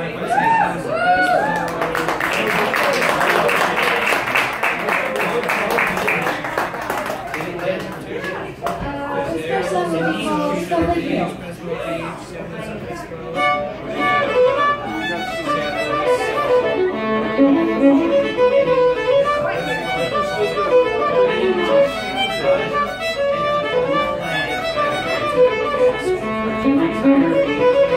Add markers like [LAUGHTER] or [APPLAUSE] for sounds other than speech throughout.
Uh, this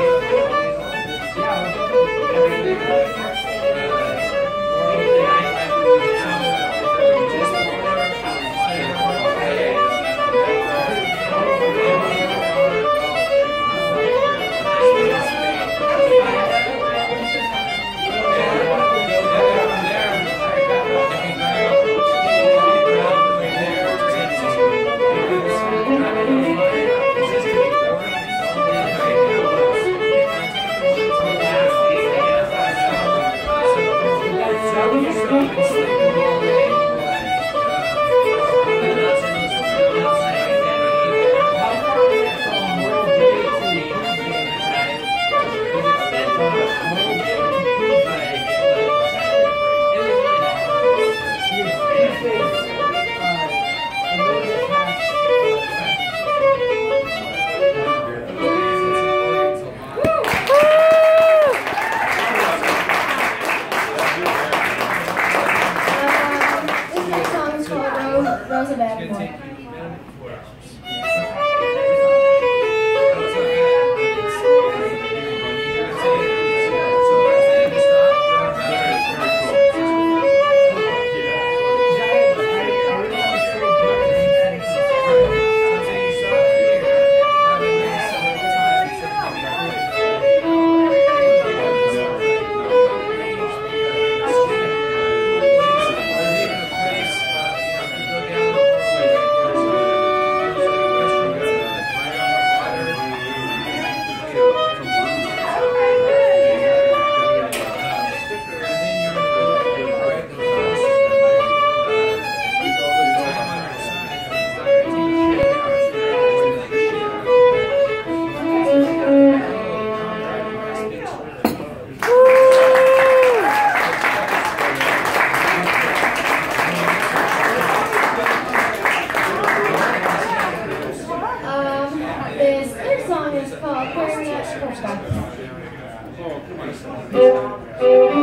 Rose, Rose Thank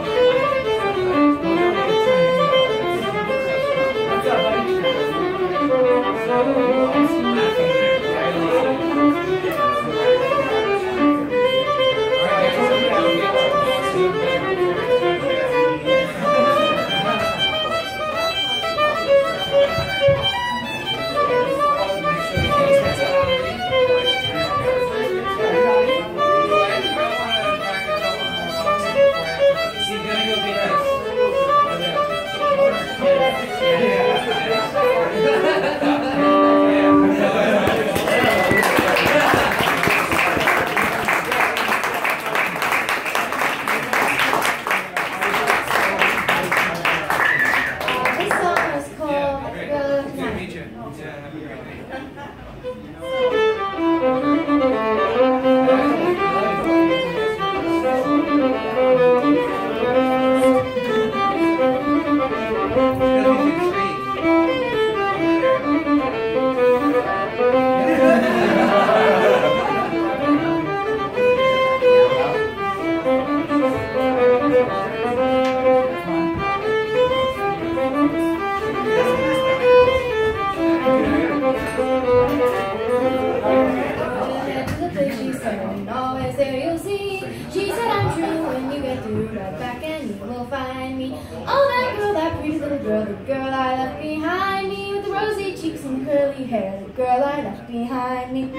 girl, the girl I left behind me with the rosy cheeks and curly hair, the girl I left behind me.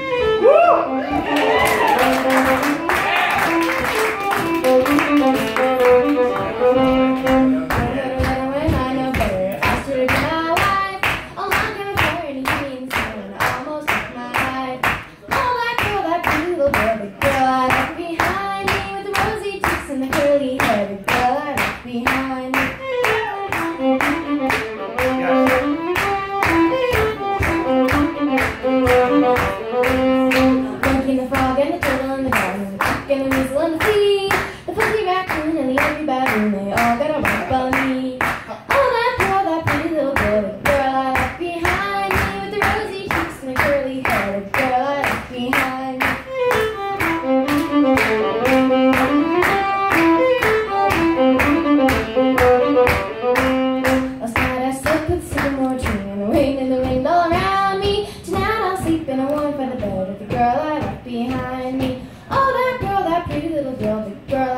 pretty little girl, the girl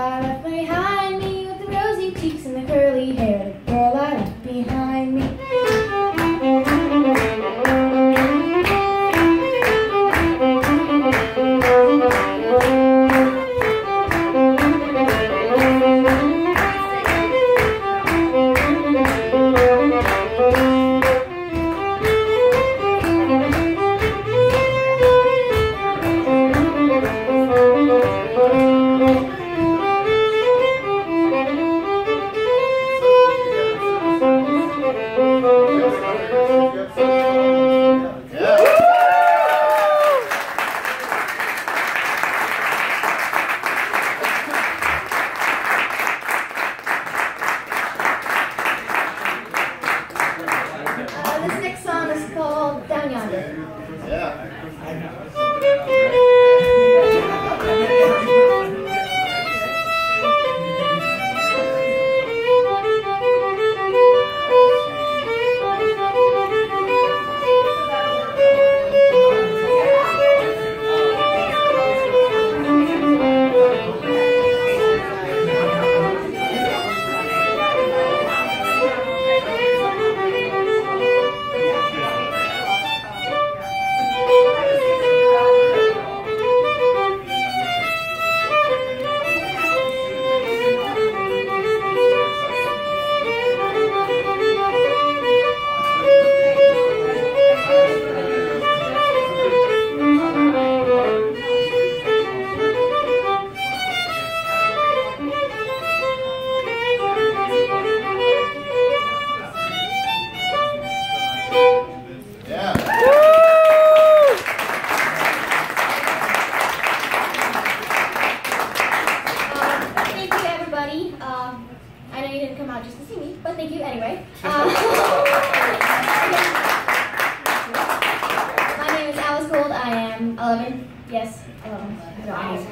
just to see me, but thank you anyway. [LAUGHS] Um, [LAUGHS] my name is Alice Gould. I am 11. Yes, 11. No, I am.